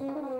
Mm-hmm.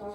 Thank